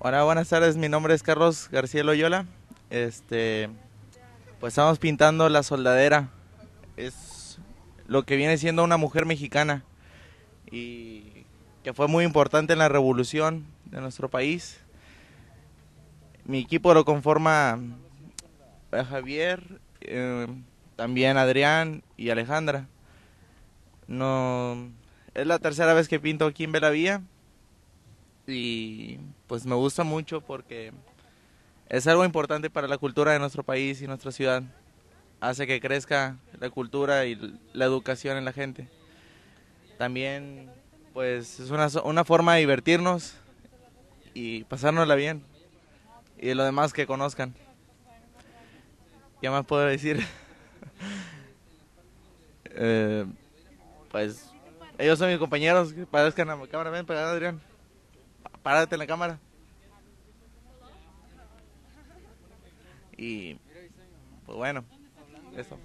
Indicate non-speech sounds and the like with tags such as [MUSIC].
Hola, buenas tardes. Mi nombre es Carlos García Loyola. Este, pues estamos pintando la soldadera. Es lo que viene siendo una mujer mexicana y que fue muy importante en la revolución de nuestro país. Mi equipo lo conforma Javier, eh, también Adrián y Alejandra. No, es la tercera vez que pinto aquí en Belavía y pues me gusta mucho porque es algo importante para la cultura de nuestro país y nuestra ciudad. Hace que crezca la cultura y la educación en la gente. También pues es una, una forma de divertirnos y pasárnosla bien y lo demás que conozcan. ¿Qué más puedo decir? [LAUGHS] eh, pues ellos son mis compañeros, parezcan a cámara, ven, Adrián. Párate en la cámara. Y pues bueno, eso.